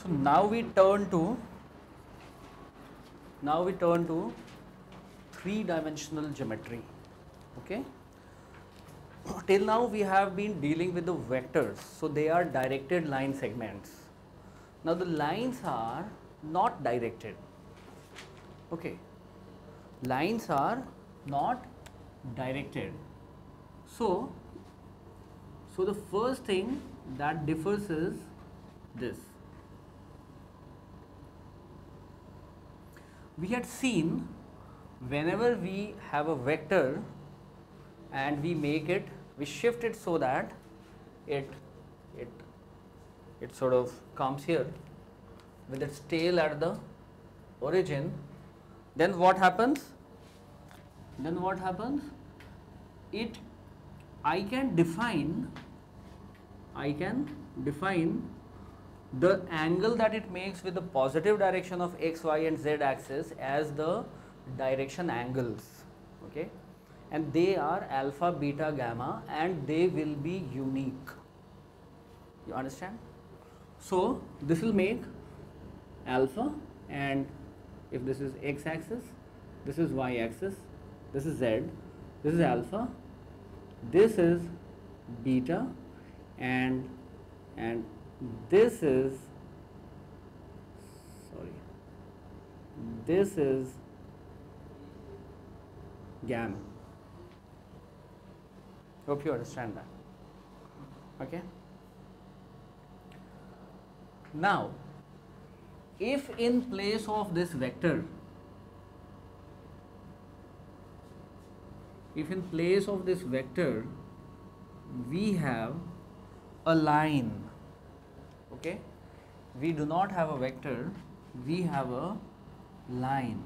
So now we turn to now we turn to three dimensional geometry. Okay. Till now we have been dealing with the vectors. So they are directed line segments. Now the lines are not directed. Okay. Lines are not directed. So so the first thing that differs is this. We had seen whenever we have a vector and we make it, we shift it so that it it it sort of comes here with its tail at the origin, then what happens? Then what happens? It I can define I can define the angle that it makes with the positive direction of x, y and z axis as the direction angles okay? And they are alpha, beta, gamma and they will be unique. You understand? So this will make alpha and if this is x axis this is y axis this is z this is alpha this is beta and and this is sorry this is gamma. Hope you understand that. Okay? Now if in place of this vector if in place of this vector we have a line okay? We do not have a vector we have a line.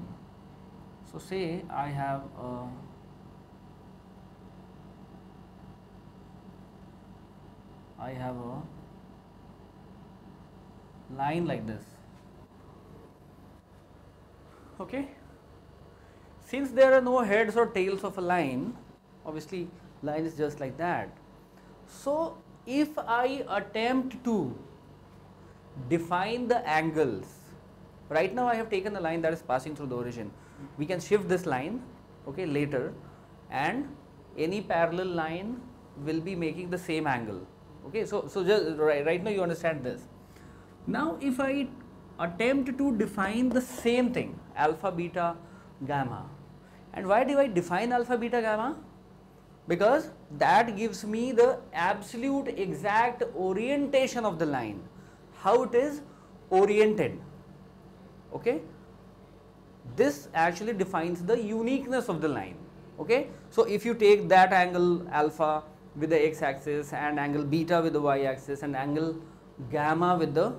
So say I have a I have a line like this. Okay? Since there are no heads or tails of a line obviously line is just like that. So if I attempt to define the angles. Right now I have taken the line that is passing through the origin. We can shift this line okay later and any parallel line will be making the same angle. Okay so so just right, right now you understand this. Now if I attempt to define the same thing alpha beta gamma. And why do I define alpha beta gamma? Because that gives me the absolute exact orientation of the line how it is oriented. Okay? This actually defines the uniqueness of the line. Okay? So if you take that angle alpha with the x axis and angle beta with the y axis and angle gamma with the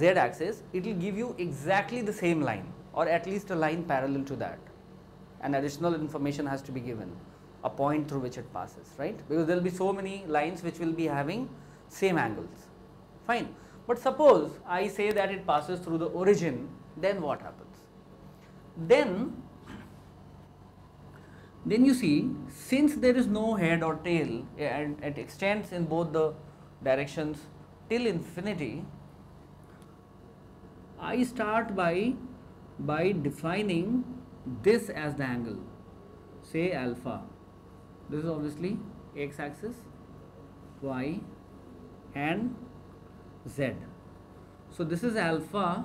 z axis it will give you exactly the same line or at least a line parallel to that. And additional information has to be given a point through which it passes right? Because there will be so many lines which will be having same angles. Fine but suppose I say that it passes through the origin then what happens? Then then you see since there is no head or tail and it extends in both the directions till infinity I start by by defining this as the angle say alpha. This is obviously x axis y and z. So this is alpha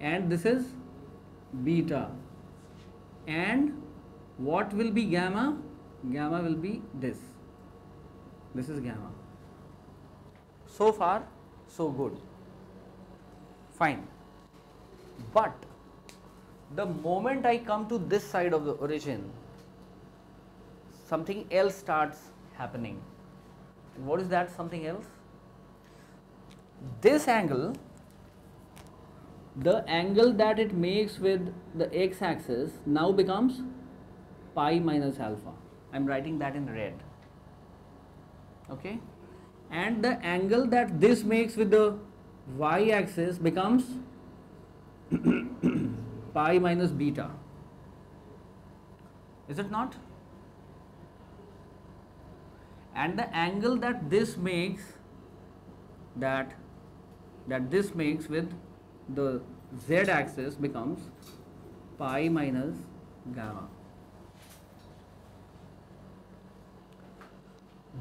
and this is beta. And what will be gamma? Gamma will be this. This is gamma. So far so good. Fine. But the moment I come to this side of the origin something else starts happening. What is that something else this angle the angle that it makes with the x axis now becomes pi minus alpha. I am writing that in red. Okay? And the angle that this makes with the y axis becomes pi minus beta. Is it not? And the angle that this makes that that this makes with the z axis becomes pi minus gamma.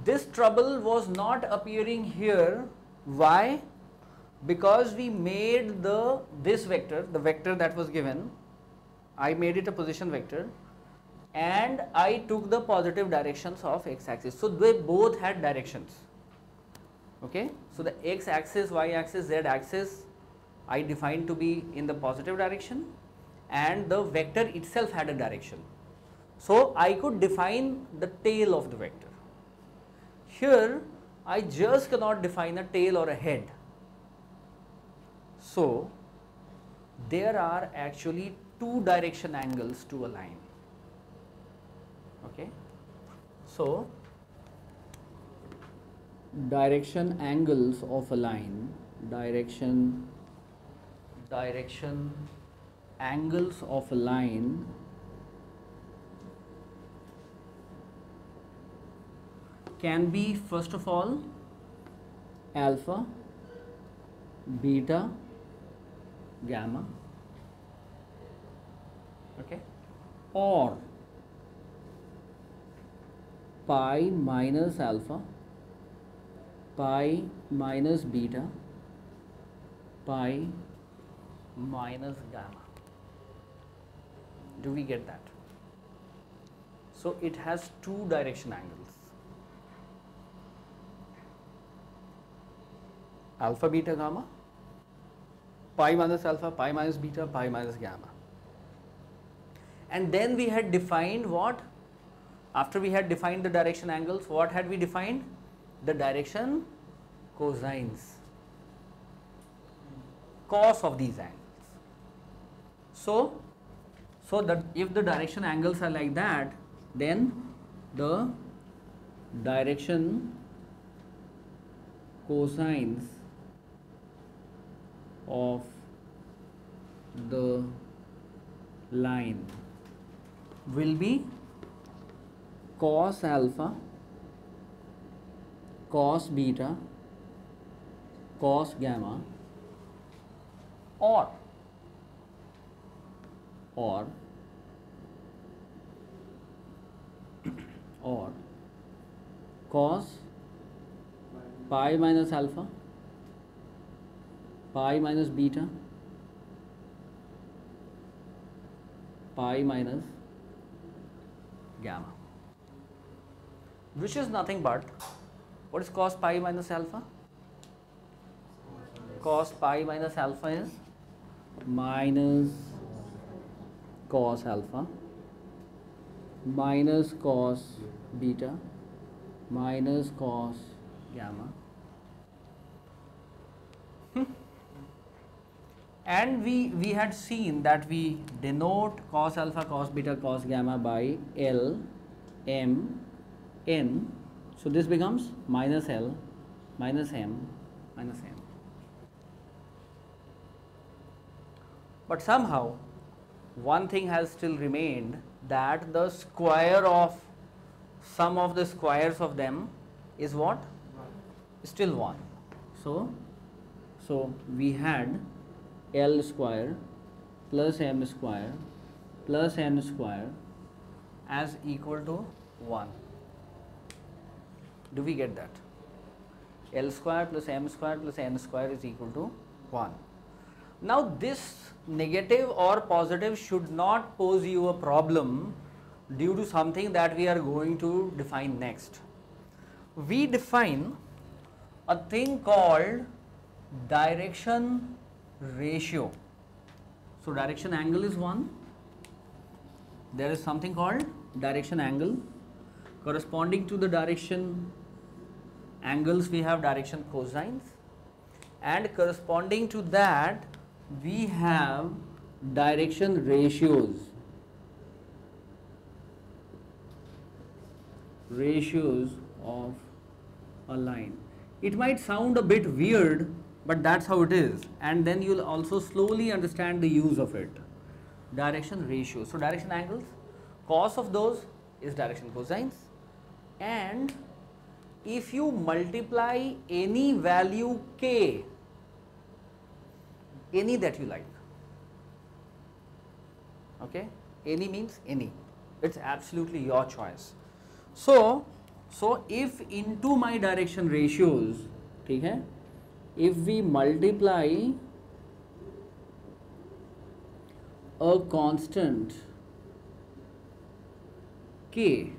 This trouble was not appearing here. Why? Because we made the this vector, the vector that was given, I made it a position vector and I took the positive directions of x axis. So they both had directions. Okay. So the x axis, y axis, z axis I defined to be in the positive direction and the vector itself had a direction. So I could define the tail of the vector. Here I just cannot define a tail or a head. So there are actually two direction angles to a line okay so direction angles of a line. Direction direction angles of a line. Can be first of all alpha beta gamma. Okay? Or pi minus alpha pi minus beta pi minus gamma. Do we get that? So it has two direction angles. Alpha beta gamma. Pi minus alpha pi minus beta pi minus gamma. And then we had defined what? After we had defined the direction angles what had we defined the direction cosines. Cos of these angles. So so that if the direction angles are like that then the direction cosines of the line will be cos alpha cos beta cos gamma or or or cos pi minus alpha pi minus beta pi minus gamma. which is nothing but what is cos pi minus alpha cos pi minus alpha is minus cos alpha minus cos beta minus cos gamma hmm. and we we had seen that we denote cos alpha cos beta cos gamma by L M n so this becomes minus L minus m minus n but somehow one thing has still remained that the square of sum of the squares of them is what? Still 1 so so we had L square plus m square plus n square as equal to 1 do we get that? L square plus m square plus n square is equal to 1. Now this negative or positive should not pose you a problem due to something that we are going to define next. We define a thing called direction ratio. So direction angle is 1. There is something called direction angle corresponding to the direction angles we have direction cosines. And corresponding to that we have direction ratios. Ratios of a line. It might sound a bit weird but that's how it is. And then you'll also slowly understand the use of it. Direction ratios. So direction angles. Cos of those is direction cosines. And if you multiply any value k, any that you like, okay, any means any, it is absolutely your choice. So, so if into my direction ratios, okay, if we multiply a constant k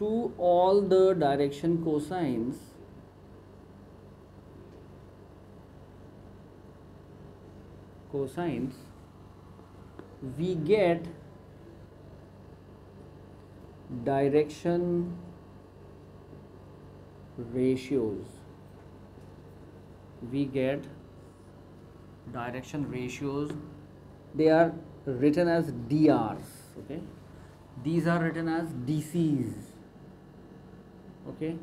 to all the direction cosines. Cosines. We get direction ratios. We get direction ratios. They are written as drs okay? These are written as dcs okay?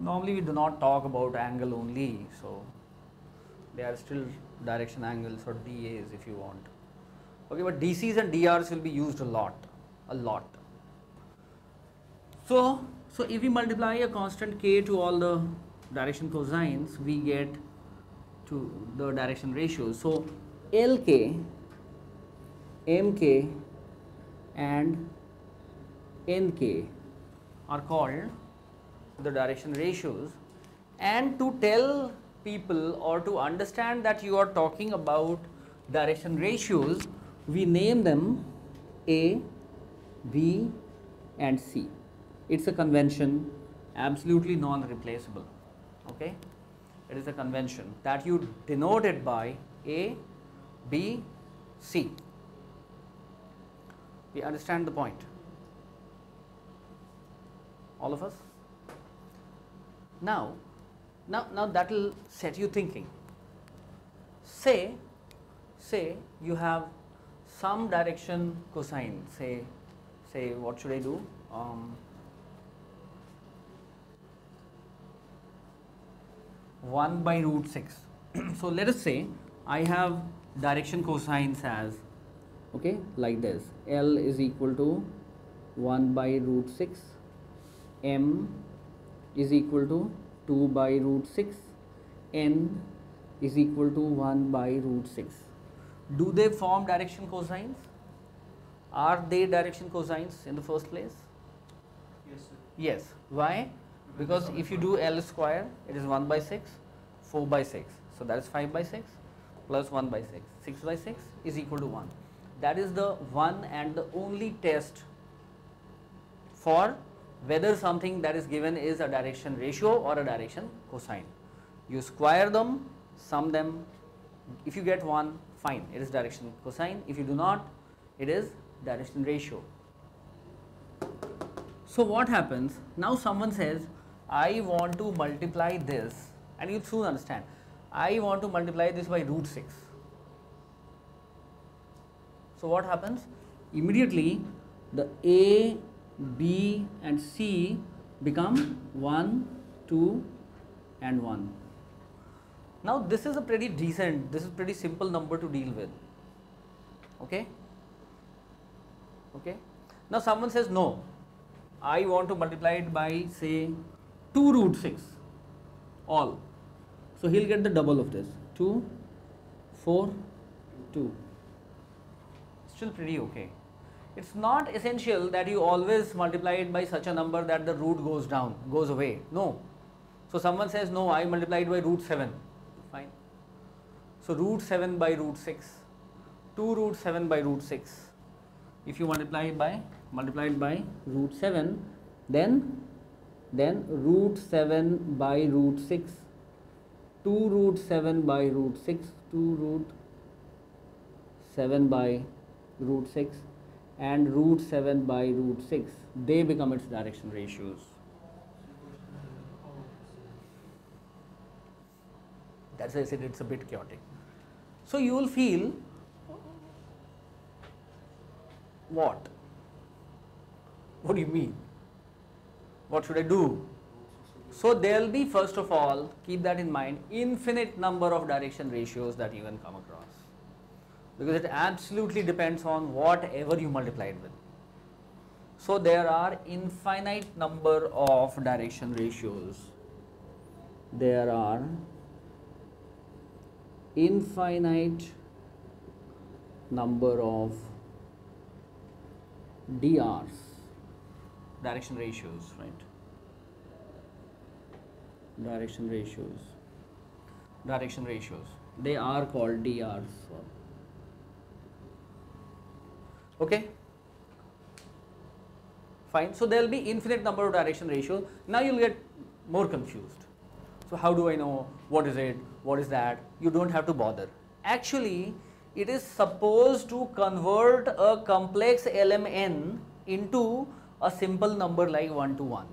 Normally we do not talk about angle only so they are still direction angles or DAs if you want. Okay but DCs and DRs will be used a lot a lot. So so if we multiply a constant k to all the direction cosines we get to the direction ratios so LK MK and NK are called the direction ratios and to tell people or to understand that you are talking about direction ratios, we name them A, B and C. It's a convention absolutely non-replaceable. Okay? It is a convention that you denote it by A, B, C. We understand the point. All of us? Now, now, now that will set you thinking. Say, say you have some direction cosine, say, say what should I do? Um, 1 by root 6. so let us say I have direction cosines as okay like this L is equal to 1 by root 6 M is equal to 2 by root 6 n is equal to 1 by root 6. Do they form direction cosines? Are they direction cosines in the first place? Yes, sir. Yes. Why? Because if you do L square, it is 1 by 6, 4 by 6. So that is 5 by 6 plus 1 by 6. 6 by 6 is equal to 1. That is the one and the only test for whether something that is given is a direction ratio or a direction cosine. You square them, sum them, if you get 1 fine it is direction cosine, if you do not it is direction ratio. So what happens now someone says I want to multiply this and you soon understand I want to multiply this by root 6. So what happens immediately the A B and C become 1, 2 and 1. Now this is a pretty decent, this is pretty simple number to deal with. Okay? Okay? Now someone says no, I want to multiply it by say 2 root 6 all. So he'll get the double of this 2, 4, 2. Still pretty okay it's not essential that you always multiply it by such a number that the root goes down, goes away. No. So someone says, no, I multiplied by root 7. Fine. So root 7 by root 6. 2 root 7 by root 6. If you multiply it by multiplied by root 7, then then root 7 by root 6 2 root 7 by root 6 2 root 7 by root 6 and root 7 by root 6 they become its direction ratios. That's why I said it's a bit chaotic. So you will feel what? What do you mean? What should I do? So there will be first of all keep that in mind infinite number of direction ratios that you can come across because it absolutely depends on whatever you multiply it with. So there are infinite number of direction ratios there are infinite number of DRs, direction ratios, right? Direction ratios, direction ratios. They are called DRs. Okay? Fine. So there will be infinite number of direction ratios. Now you'll get more confused. So how do I know what is it, what is that? You don't have to bother. Actually, it is supposed to convert a complex LMN into a simple number like 1 to 1.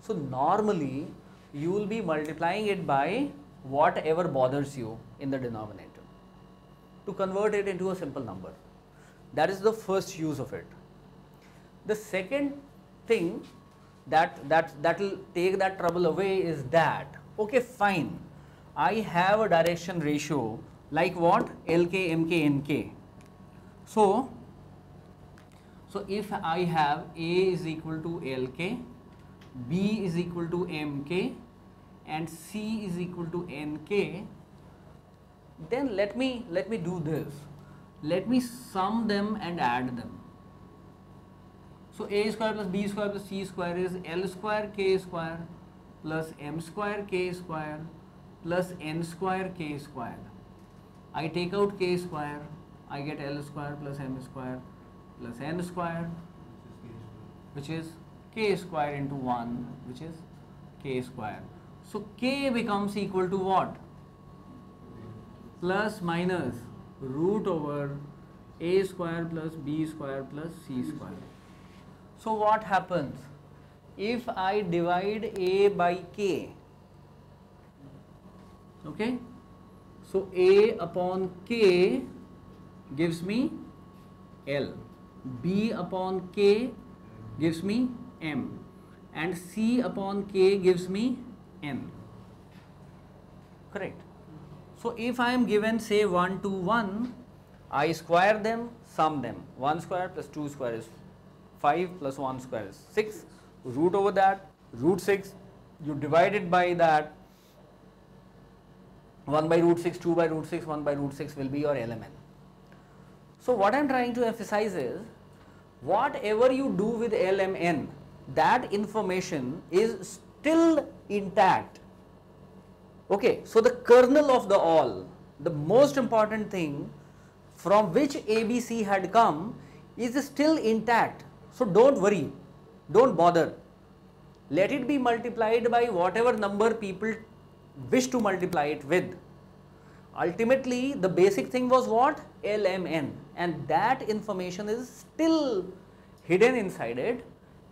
So normally you will be multiplying it by whatever bothers you in the denominator to convert it into a simple number. That is the first use of it. The second thing that that that will take that trouble away is that okay fine. I have a direction ratio like what? LK MK NK so so if I have A is equal to LK B is equal to MK and C is equal to NK then let me let me do this let me sum them and add them so a square plus b square plus c square is l square k square plus m square k square plus n square k square. I take out k square, I get l square plus m square plus n square which is k square into 1 which is k square. So k becomes equal to what? Plus minus root over a square plus b square plus c square. So what happens if I divide a by k? Okay. So a upon k gives me L, b upon k gives me m and c upon k gives me n. Correct. So if I am given say 1 to 1, I square them, sum them. 1 square plus 2 square is 5 plus 1 square is 6. Root over that, root 6, you divide it by that. 1 by root 6, 2 by root 6, 1 by root 6 will be your LMN. So what I am trying to emphasize is, whatever you do with LMN, that information is still intact. Okay, so the kernel of the all, the most important thing from which ABC had come is still intact. So don't worry, don't bother. Let it be multiplied by whatever number people wish to multiply it with. Ultimately, the basic thing was what? LMN and that information is still hidden inside it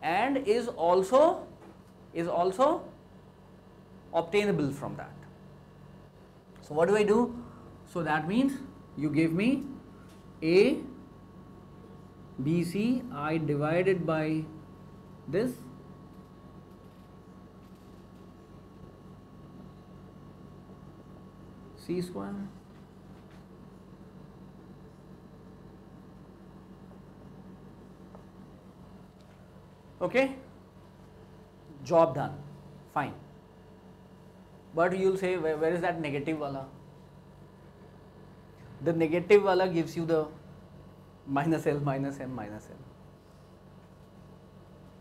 and is also is also obtainable from that. So what do I do? So that means you give me A, B, C, I divided by this. C square. Okay? Job done. Fine but you'll say where, where is that negative wala? The negative wala gives you the minus L minus M minus L.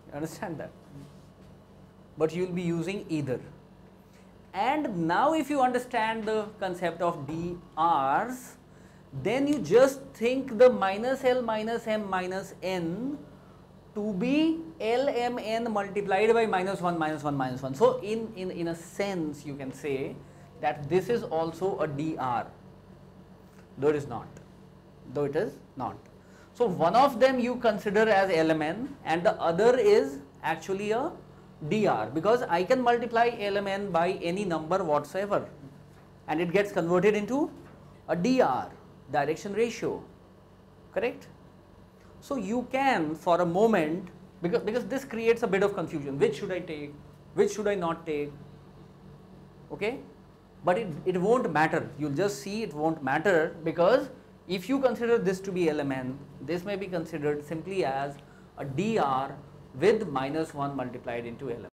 You understand that? But you will be using either. And now if you understand the concept of DRs then you just think the minus L minus M minus N to be LMN multiplied by minus 1 minus 1 minus 1. So in, in, in a sense you can say that this is also a DR though it is not though it is not. So one of them you consider as LMN and the other is actually a dr because I can multiply LMN by any number whatsoever and it gets converted into a dr direction ratio correct. So you can for a moment because, because this creates a bit of confusion. Which should I take? Which should I not take? Okay? But it, it won't matter. You'll just see it won't matter because if you consider this to be LMN this may be considered simply as a dr with minus 1 multiplied into LMN.